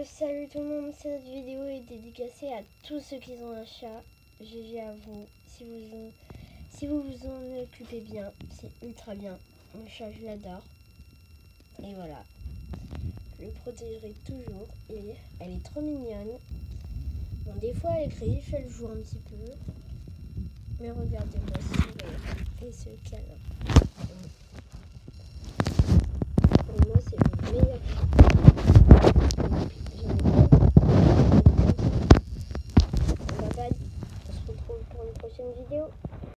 Salut tout le monde, cette vidéo est dédicacée à tous ceux qui ont un chat. GG à vous. Si vous, en, si vous vous en occupez bien, c'est ultra bien. Mon chat, je l'adore. Et voilà. Je le protégerai toujours. Et elle est trop mignonne. Bon, des fois, elle crie, elle joue un petit peu. Mais regardez-moi ce et ce câlin. vidéo.